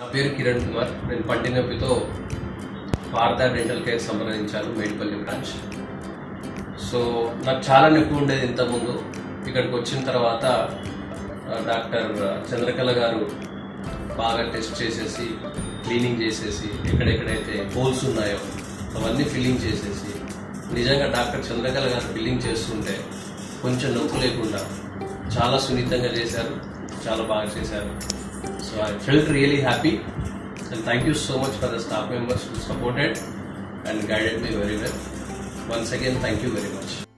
నా పేరు కిరణ్ కుమార్. నేను పంటి నొప్పితో పార్థ డెంటల్ కేర్ సంప్రదించాను మేడిపల్లి బ్రాంచ్. సో నాకు చాలా నొప్పి ఉండేది ఇంతకుముందు. ఇక్కడికి వచ్చిన తర్వాత డాక్టర్ చంద్రకళ గారు బాగా టెస్ట్ చేసేసి క్లీనింగ్ చేసేసి ఎక్కడెక్కడైతే హోల్స్ ఉన్నాయో అవన్నీ ఫిల్లింగ్ చేసేసి నిజంగా డాక్టర్ చంద్రకళ గారు ఫిల్లింగ్ చేస్తుంటే కొంచెం నొప్పి లేకుండా చాలా సున్నితంగా చేశారు చాలా బాగా చేశారు. So I felt really happy and thank you so much for the staff members who supported and guided me very well. Once again, thank you very much.